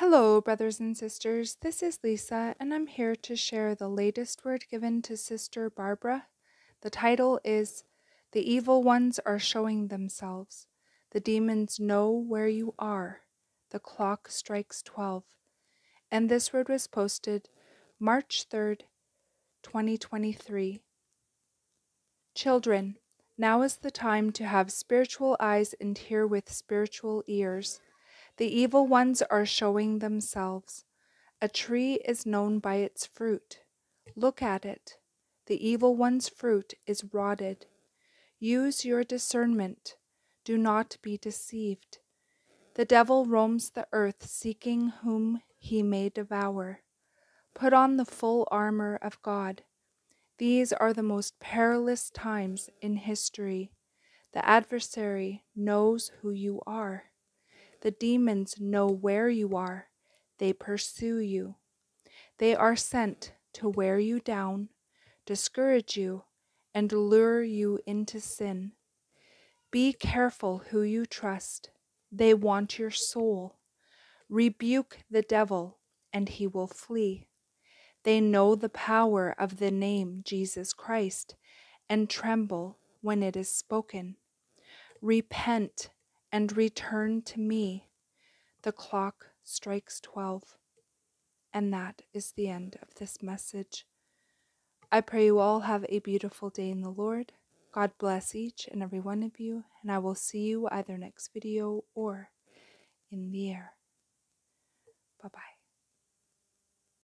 Hello, brothers and sisters. This is Lisa, and I'm here to share the latest word given to Sister Barbara. The title is The Evil Ones Are Showing Themselves. The demons know where you are. The clock strikes 12. And this word was posted March 3rd, 2023. Children, now is the time to have spiritual eyes and hear with spiritual ears. The evil ones are showing themselves. A tree is known by its fruit. Look at it. The evil one's fruit is rotted. Use your discernment. Do not be deceived. The devil roams the earth seeking whom he may devour. Put on the full armor of God. These are the most perilous times in history. The adversary knows who you are. The demons know where you are. They pursue you. They are sent to wear you down, discourage you, and lure you into sin. Be careful who you trust. They want your soul. Rebuke the devil, and he will flee. They know the power of the name Jesus Christ and tremble when it is spoken. Repent and return to me. The clock strikes 12. And that is the end of this message. I pray you all have a beautiful day in the Lord. God bless each and every one of you, and I will see you either next video or in the air.